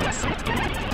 Let's go.